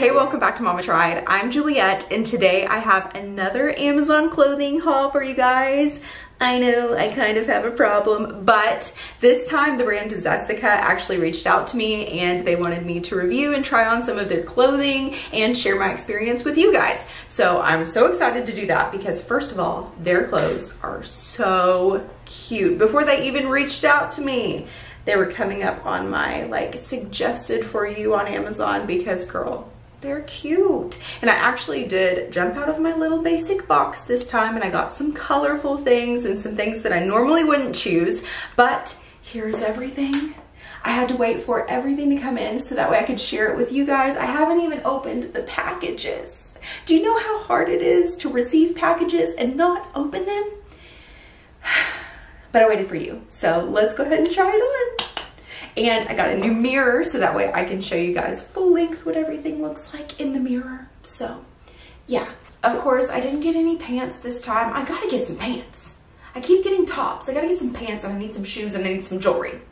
Hey, welcome back to Mama Tried. I'm Juliet and today I have another Amazon clothing haul for you guys. I know I kind of have a problem, but this time the brand Zesica actually reached out to me and they wanted me to review and try on some of their clothing and share my experience with you guys. So I'm so excited to do that because first of all, their clothes are so cute. Before they even reached out to me, they were coming up on my like suggested for you on Amazon because girl, they're cute. And I actually did jump out of my little basic box this time and I got some colorful things and some things that I normally wouldn't choose, but here's everything. I had to wait for everything to come in so that way I could share it with you guys. I haven't even opened the packages. Do you know how hard it is to receive packages and not open them? But I waited for you. So let's go ahead and try it on. And I got a new mirror so that way I can show you guys full length what everything looks like in the mirror. So yeah, of course I didn't get any pants this time. I gotta get some pants. I keep getting tops. I gotta get some pants and I need some shoes and I need some jewelry.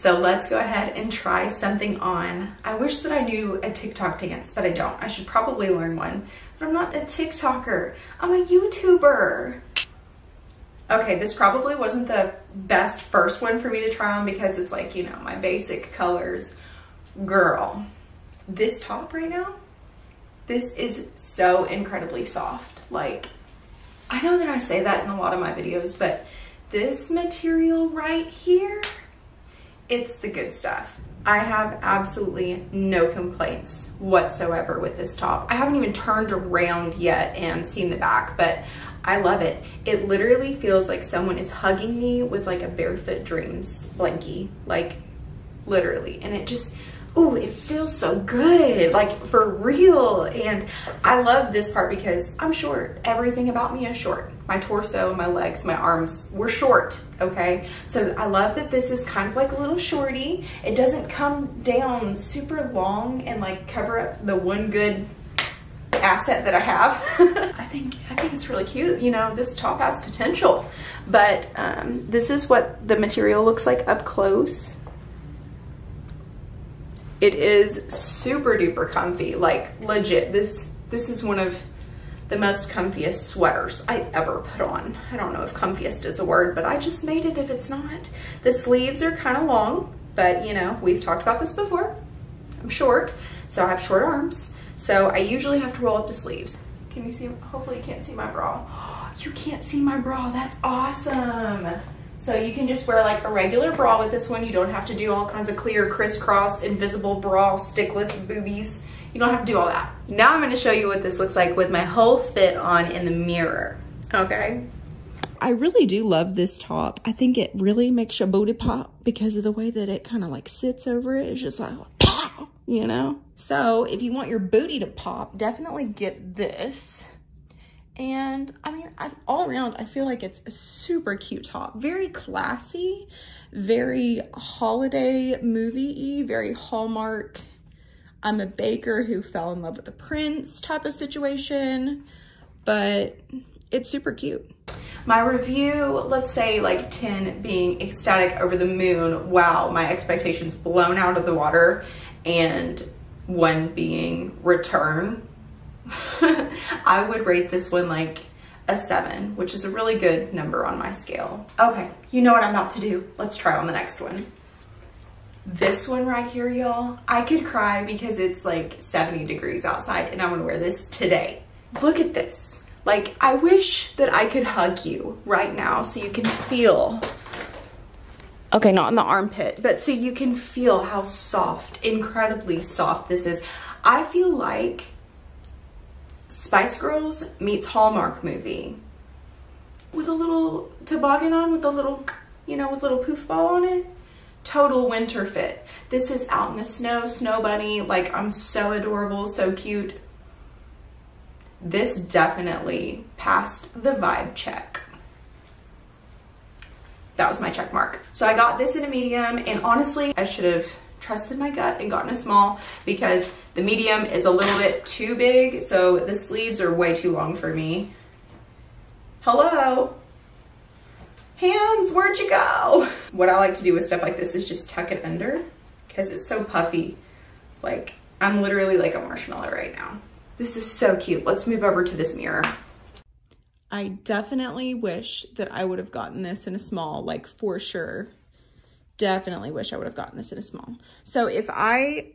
So let's go ahead and try something on. I wish that I knew a TikTok dance, but I don't. I should probably learn one, but I'm not a TikToker. I'm a YouTuber. Okay, this probably wasn't the best first one for me to try on because it's like, you know, my basic colors. Girl, this top right now, this is so incredibly soft. Like, I know that I say that in a lot of my videos, but this material right here, it's the good stuff. I have absolutely no complaints whatsoever with this top. I haven't even turned around yet and seen the back, but I love it. It literally feels like someone is hugging me with like a Barefoot Dreams blankie, like literally. And it just, ooh, it feels so good, like for real. And I love this part because I'm short. Everything about me is short. My torso, my legs, my arms, we're short, okay? So I love that this is kind of like a little shorty. It doesn't come down super long and like cover up the one good asset that I have. I think I think it's really cute. You know, this top has potential, but um, this is what the material looks like up close. It is super duper comfy, like legit. This this is one of the most comfiest sweaters I've ever put on. I don't know if comfiest is a word, but I just made it if it's not. The sleeves are kind of long, but you know, we've talked about this before. I'm short, so I have short arms. So I usually have to roll up the sleeves. Can you see, hopefully you can't see my bra. You can't see my bra, that's awesome. So you can just wear like a regular bra with this one. You don't have to do all kinds of clear, crisscross, invisible bra, stickless boobies. You don't have to do all that. Now I'm gonna show you what this looks like with my whole fit on in the mirror, okay? I really do love this top. I think it really makes your booty pop because of the way that it kind of like sits over it. It's just like, pow, you know? So if you want your booty to pop, definitely get this. And I mean, I, all around, I feel like it's a super cute top. Very classy, very holiday movie-y, very Hallmark. I'm a baker who fell in love with the prince type of situation, but it's super cute. My review, let's say like 10 being ecstatic over the moon. Wow, my expectations blown out of the water. And one being return. I would rate this one like a seven, which is a really good number on my scale. Okay, you know what I'm about to do. Let's try on the next one. This one right here, y'all, I could cry because it's like 70 degrees outside and I'm gonna wear this today. Look at this. Like, I wish that I could hug you right now so you can feel Okay, not in the armpit, but so you can feel how soft, incredibly soft this is. I feel like Spice Girls meets Hallmark movie with a little toboggan on with a little, you know, with a little poof ball on it. Total winter fit. This is out in the snow, snow bunny. Like, I'm so adorable, so cute. This definitely passed the vibe check that was my check mark. So I got this in a medium and honestly, I should have trusted my gut and gotten a small because the medium is a little bit too big. So the sleeves are way too long for me. Hello? Hands, where'd you go? What I like to do with stuff like this is just tuck it under, because it's so puffy. Like I'm literally like a marshmallow right now. This is so cute. Let's move over to this mirror. I definitely wish that I would have gotten this in a small, like for sure. Definitely wish I would have gotten this in a small. So if I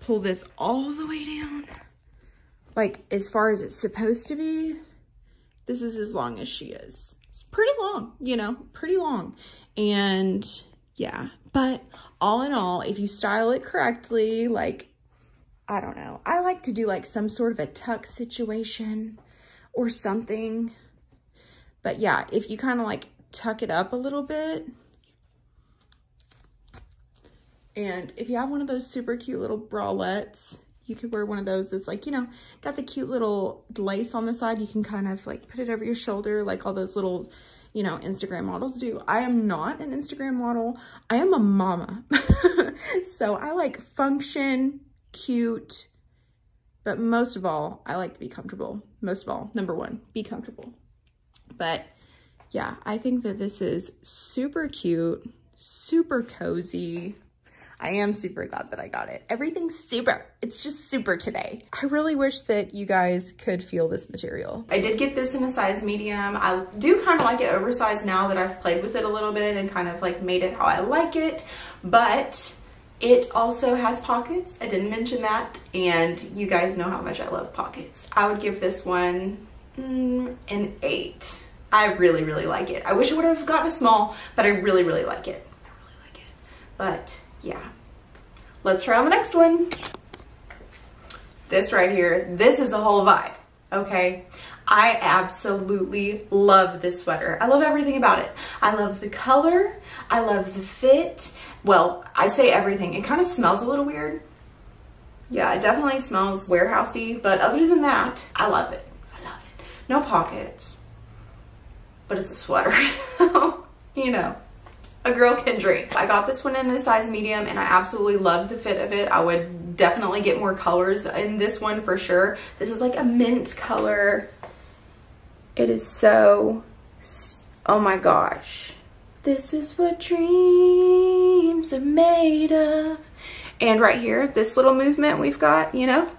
pull this all the way down, like as far as it's supposed to be, this is as long as she is. It's pretty long, you know, pretty long. And yeah, but all in all, if you style it correctly, like, I don't know. I like to do like some sort of a tuck situation or something. But yeah, if you kind of like tuck it up a little bit, and if you have one of those super cute little bralettes, you could wear one of those that's like, you know, got the cute little lace on the side. You can kind of like put it over your shoulder like all those little, you know, Instagram models do. I am not an Instagram model. I am a mama. so I like function, cute, but most of all, I like to be comfortable. Most of all, number one, be comfortable. But yeah, I think that this is super cute, super cozy. I am super glad that I got it. Everything's super. It's just super today. I really wish that you guys could feel this material. I did get this in a size medium. I do kind of like it oversized now that I've played with it a little bit and kind of like made it how I like it. But it also has pockets. I didn't mention that. And you guys know how much I love pockets. I would give this one mm, an eight. I really, really like it. I wish I would have gotten a small, but I really, really like it. I really like it. But yeah. Let's try on the next one. This right here, this is a whole vibe, okay? I absolutely love this sweater. I love everything about it. I love the color. I love the fit. Well, I say everything. It kind of smells a little weird. Yeah, it definitely smells warehousey, but other than that, I love it. I love it. No pockets, but it's a sweater, so, you know a girl can drink. I got this one in a size medium and I absolutely love the fit of it. I would definitely get more colors in this one for sure. This is like a mint color. It is so, oh my gosh. This is what dreams are made of. And right here, this little movement we've got, you know,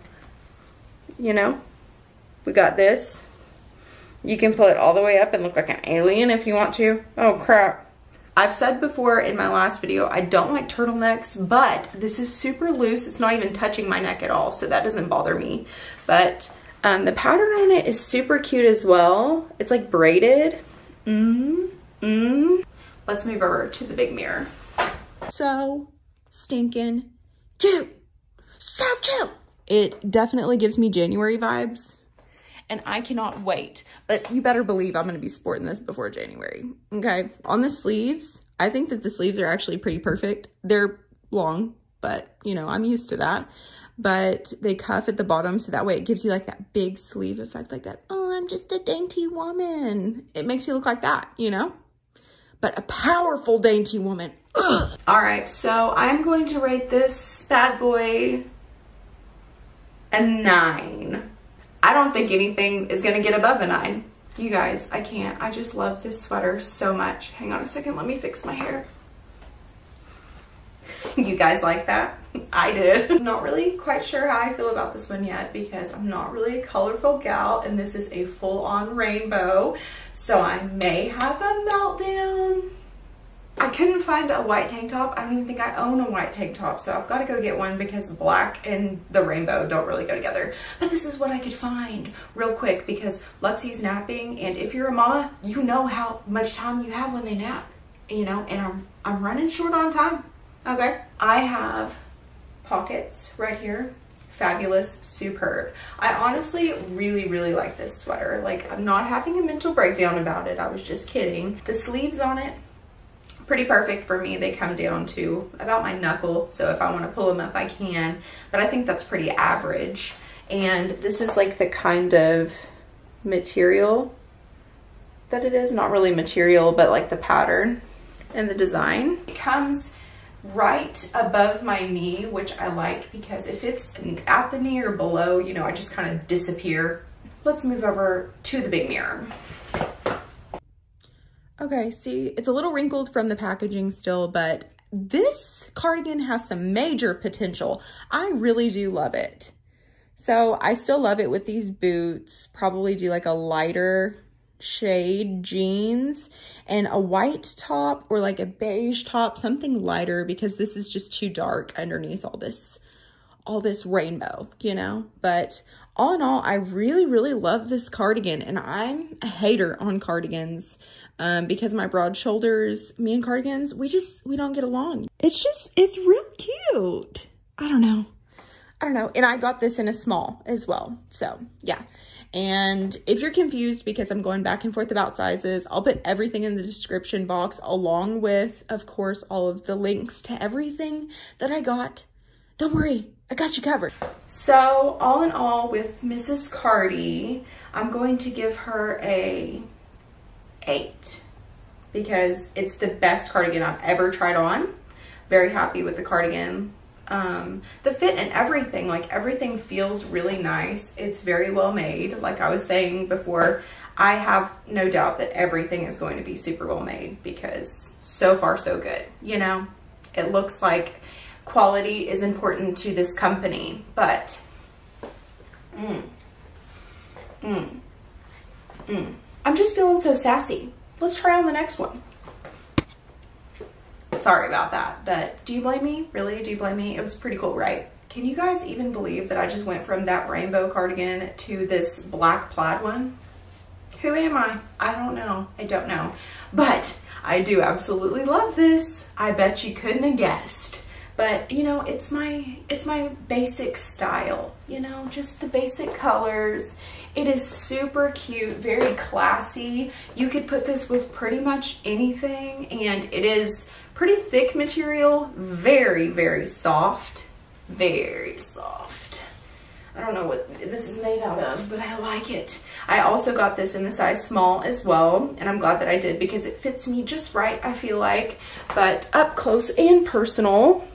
you know, we got this. You can pull it all the way up and look like an alien if you want to. Oh crap. I've said before in my last video, I don't like turtlenecks, but this is super loose. It's not even touching my neck at all, so that doesn't bother me. But um, the pattern on it is super cute as well. It's like braided. Mm, mm. Let's move over to the big mirror. So stinking cute. So cute. It definitely gives me January vibes and I cannot wait. But you better believe I'm gonna be sporting this before January, okay? On the sleeves, I think that the sleeves are actually pretty perfect. They're long, but you know, I'm used to that. But they cuff at the bottom, so that way it gives you like that big sleeve effect, like that, oh, I'm just a dainty woman. It makes you look like that, you know? But a powerful dainty woman. Ugh. All right, so I'm going to rate this bad boy a nine. I don't think anything is gonna get above a nine. You guys, I can't. I just love this sweater so much. Hang on a second, let me fix my hair. you guys like that? I did. Not really quite sure how I feel about this one yet because I'm not really a colorful gal and this is a full-on rainbow. So I may have a meltdown. I couldn't find a white tank top. I don't even think I own a white tank top, so I've got to go get one because black and the rainbow don't really go together. But this is what I could find real quick because Luxie's napping, and if you're a mama, you know how much time you have when they nap, you know, and I'm, I'm running short on time, okay? I have pockets right here fabulous, superb. I honestly really, really like this sweater. Like, I'm not having a mental breakdown about it. I was just kidding. The sleeves on it pretty perfect for me. They come down to about my knuckle. So if I want to pull them up, I can. But I think that's pretty average. And this is like the kind of material that it is. Not really material, but like the pattern and the design. It comes right above my knee, which I like because if it's at the knee or below, you know, I just kind of disappear. Let's move over to the big mirror. Okay, see, it's a little wrinkled from the packaging still, but this cardigan has some major potential. I really do love it. So I still love it with these boots. Probably do like a lighter shade jeans and a white top or like a beige top, something lighter because this is just too dark underneath all this, all this rainbow, you know? But all in all, I really, really love this cardigan and I'm a hater on cardigans um, because my broad shoulders, me and cardigans, we just, we don't get along. It's just, it's real cute. I don't know. I don't know. And I got this in a small as well. So yeah. And if you're confused because I'm going back and forth about sizes, I'll put everything in the description box along with, of course, all of the links to everything that I got. Don't worry, I got you covered. So all in all with Mrs. Cardi, I'm going to give her a eight because it's the best cardigan I've ever tried on. Very happy with the cardigan. Um, the fit and everything, like everything feels really nice. It's very well made. Like I was saying before, I have no doubt that everything is going to be super well made because so far so good, you know? It looks like quality is important to this company, but mm, mm, mm. I'm just feeling so sassy. Let's try on the next one. Sorry about that, but do you blame me? Really, do you blame me? It was pretty cool, right? Can you guys even believe that I just went from that rainbow cardigan to this black plaid one? Who am I? I don't know. I don't know. But I do absolutely love this. I bet you couldn't have guessed. But you know, it's my it's my basic style, you know, just the basic colors. It is super cute, very classy. You could put this with pretty much anything and it is pretty thick material, very, very soft, very soft. I don't know what this is made out of, but I like it. I also got this in the size small as well, and I'm glad that I did because it fits me just right, I feel like. But up close and personal,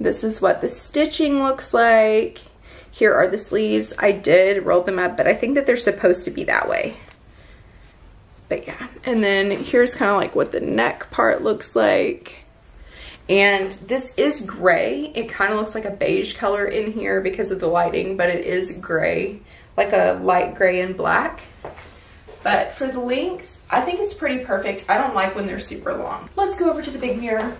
this is what the stitching looks like. Here are the sleeves. I did roll them up, but I think that they're supposed to be that way. But yeah, and then here's kind of like what the neck part looks like. And this is gray. It kind of looks like a beige color in here because of the lighting, but it is gray, like a light gray and black. But for the length, I think it's pretty perfect. I don't like when they're super long. Let's go over to the big mirror.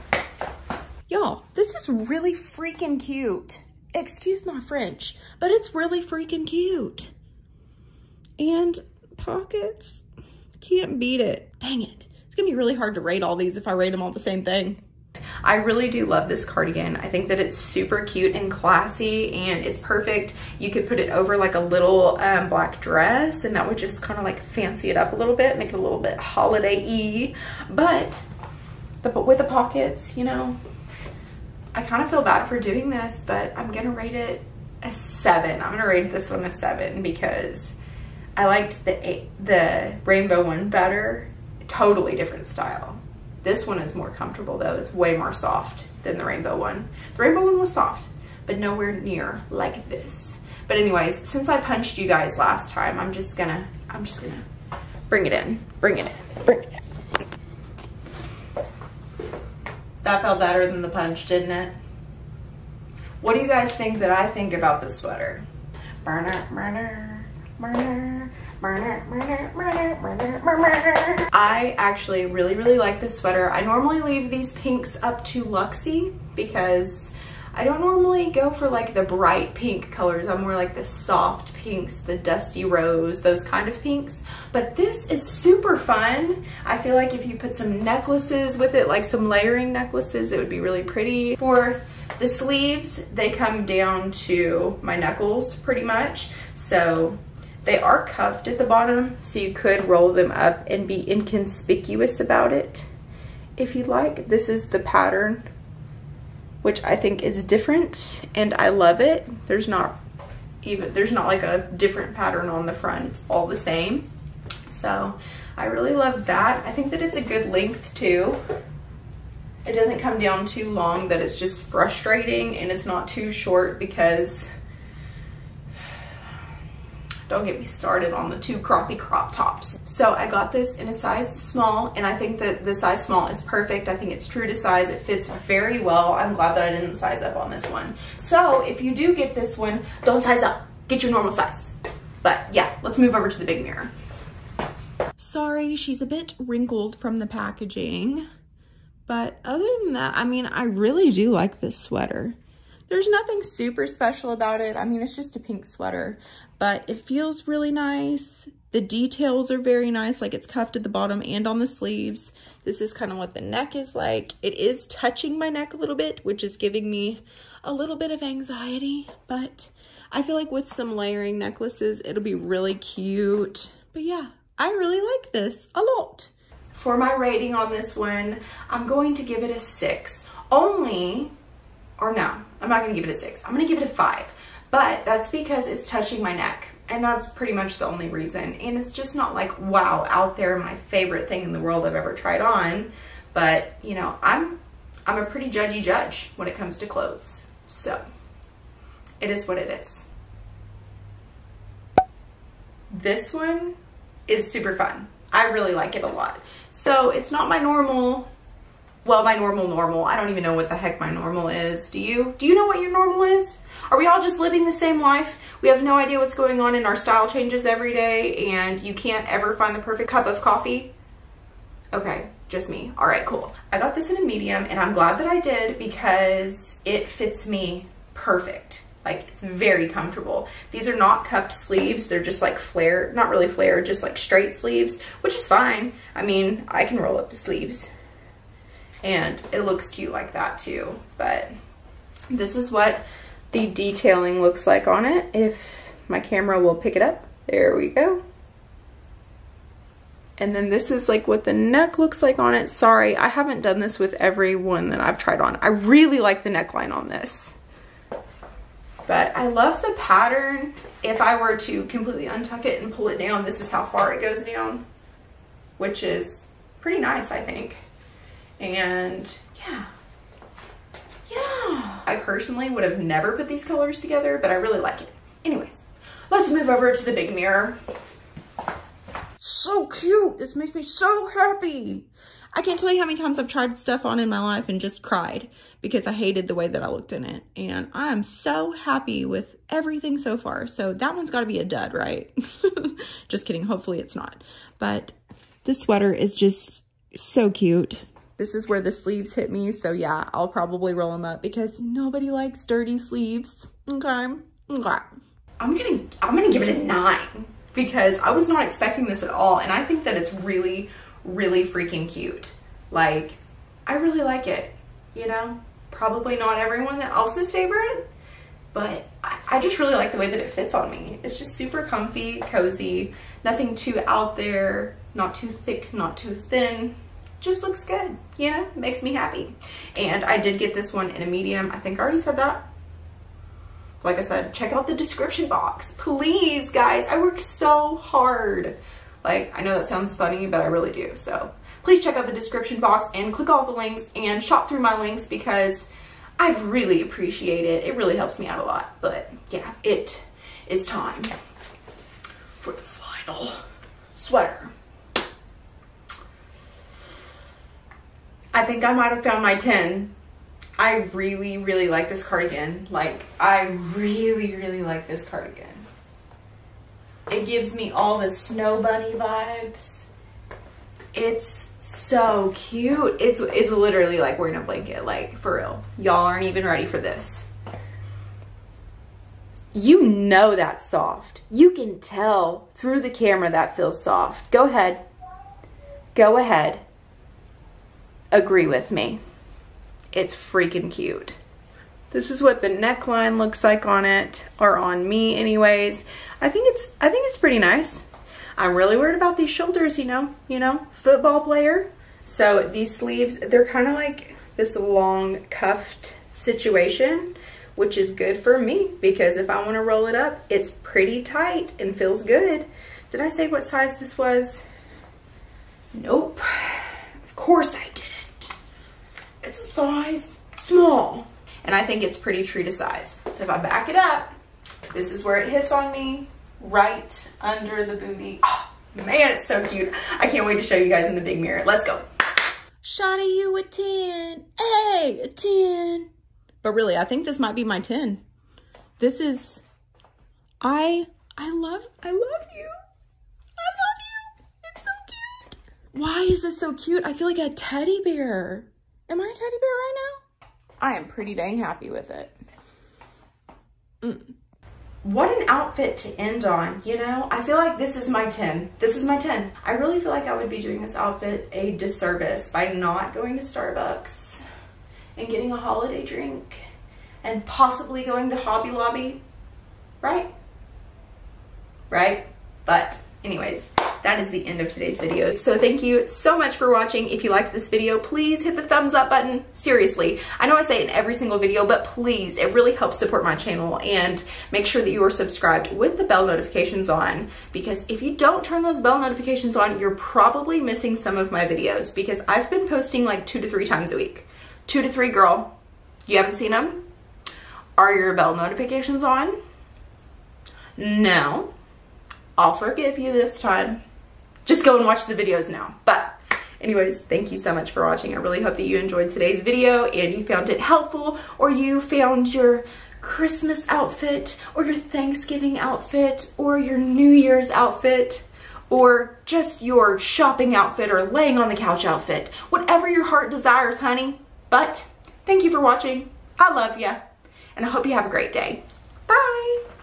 Y'all, this is really freaking cute excuse my French, but it's really freaking cute. And pockets, can't beat it. Dang it. It's gonna be really hard to rate all these if I rate them all the same thing. I really do love this cardigan. I think that it's super cute and classy and it's perfect. You could put it over like a little um, black dress and that would just kind of like fancy it up a little bit, make it a little bit holiday-y. But, but with the pockets, you know, I kind of feel bad for doing this, but I'm gonna rate it a seven. I'm gonna rate this one a seven because I liked the eight, the rainbow one better. Totally different style. This one is more comfortable though. It's way more soft than the rainbow one. The rainbow one was soft, but nowhere near like this. But anyways, since I punched you guys last time, I'm just gonna, I'm just gonna bring it in, bring it in, bring it in. That felt better than the punch, didn't it? What do you guys think that I think about this sweater? Burner, burner, burner. I actually really, really like this sweater. I normally leave these pinks up to Luxie because I don't normally go for like the bright pink colors. I'm more like the soft pinks, the dusty rose, those kind of pinks. But this is super fun. I feel like if you put some necklaces with it, like some layering necklaces, it would be really pretty. For the sleeves, they come down to my knuckles pretty much. So they are cuffed at the bottom, so you could roll them up and be inconspicuous about it if you'd like. This is the pattern which I think is different and I love it. There's not even, there's not like a different pattern on the front. It's all the same. So I really love that. I think that it's a good length too. It doesn't come down too long that it's just frustrating and it's not too short because Don't get me started on the two croppy crop tops. So I got this in a size small and I think that the size small is perfect. I think it's true to size. It fits very well. I'm glad that I didn't size up on this one. So if you do get this one, don't size up. Get your normal size. But yeah, let's move over to the big mirror. Sorry, she's a bit wrinkled from the packaging. But other than that, I mean, I really do like this sweater. There's nothing super special about it. I mean, it's just a pink sweater, but it feels really nice. The details are very nice, like it's cuffed at the bottom and on the sleeves. This is kind of what the neck is like. It is touching my neck a little bit, which is giving me a little bit of anxiety, but I feel like with some layering necklaces, it'll be really cute. But yeah, I really like this a lot. For my rating on this one, I'm going to give it a six. Only or no, I'm not gonna give it a six. I'm gonna give it a five, but that's because it's touching my neck. And that's pretty much the only reason. And it's just not like, wow, out there, my favorite thing in the world I've ever tried on. But, you know, I'm, I'm a pretty judgy judge when it comes to clothes. So, it is what it is. This one is super fun. I really like it a lot. So it's not my normal well, my normal normal. I don't even know what the heck my normal is. Do you? Do you know what your normal is? Are we all just living the same life? We have no idea what's going on and our style changes every day and you can't ever find the perfect cup of coffee? Okay, just me. All right, cool. I got this in a medium and I'm glad that I did because it fits me perfect. Like it's very comfortable. These are not cuffed sleeves. They're just like flare, not really flare, just like straight sleeves, which is fine. I mean, I can roll up the sleeves and it looks cute like that too. But this is what the detailing looks like on it. If my camera will pick it up, there we go. And then this is like what the neck looks like on it. Sorry, I haven't done this with every one that I've tried on. I really like the neckline on this. But I love the pattern. If I were to completely untuck it and pull it down, this is how far it goes down, which is pretty nice, I think. And yeah, yeah. I personally would have never put these colors together, but I really like it. Anyways, let's move over to the big mirror. So cute. This makes me so happy. I can't tell you how many times I've tried stuff on in my life and just cried because I hated the way that I looked in it. And I am so happy with everything so far. So that one's got to be a dud, right? just kidding. Hopefully it's not. But this sweater is just so cute. This is where the sleeves hit me. So yeah, I'll probably roll them up because nobody likes dirty sleeves. Okay. Okay. I'm gonna, I'm gonna give it a nine because I was not expecting this at all. And I think that it's really, really freaking cute. Like, I really like it, you know? Probably not everyone else's favorite, but I, I just really like the way that it fits on me. It's just super comfy, cozy, nothing too out there, not too thick, not too thin just looks good, you know, makes me happy. And I did get this one in a medium. I think I already said that. Like I said, check out the description box. Please, guys, I work so hard. Like, I know that sounds funny, but I really do. So please check out the description box and click all the links and shop through my links because I really appreciate it. It really helps me out a lot. But yeah, it is time for the final sweater. I think I might have found my 10. I really, really like this cardigan. Like, I really, really like this cardigan. It gives me all the snow bunny vibes. It's so cute. It's, it's literally like wearing a blanket, like for real. Y'all aren't even ready for this. You know that's soft. You can tell through the camera that feels soft. Go ahead. Go ahead agree with me. It's freaking cute. This is what the neckline looks like on it, or on me anyways. I think it's, I think it's pretty nice. I'm really worried about these shoulders, you know, you know, football player. So these sleeves, they're kind of like this long cuffed situation, which is good for me because if I want to roll it up, it's pretty tight and feels good. Did I say what size this was? Nope. Of course I did it's a size small. And I think it's pretty true to size. So if I back it up, this is where it hits on me, right under the booty. Oh, ah, man, it's so cute. I can't wait to show you guys in the big mirror. Let's go. Shawnee, you a 10. Hey, a 10. But really, I think this might be my 10. This is, I, I love, I love you. I love you. It's so cute. Why is this so cute? I feel like a teddy bear. Am I a teddy bear right now? I am pretty dang happy with it. Mm. What an outfit to end on, you know? I feel like this is my 10. This is my 10. I really feel like I would be doing this outfit a disservice by not going to Starbucks and getting a holiday drink and possibly going to Hobby Lobby, right? Right? But anyways, that is the end of today's video. So thank you so much for watching. If you liked this video, please hit the thumbs up button. Seriously, I know I say it in every single video, but please, it really helps support my channel and make sure that you are subscribed with the bell notifications on because if you don't turn those bell notifications on, you're probably missing some of my videos because I've been posting like two to three times a week. Two to three, girl. You haven't seen them? Are your bell notifications on? No. I'll forgive you this time just go and watch the videos now. But anyways, thank you so much for watching. I really hope that you enjoyed today's video and you found it helpful or you found your Christmas outfit or your Thanksgiving outfit or your New Year's outfit or just your shopping outfit or laying on the couch outfit. Whatever your heart desires, honey. But thank you for watching. I love you. And I hope you have a great day. Bye.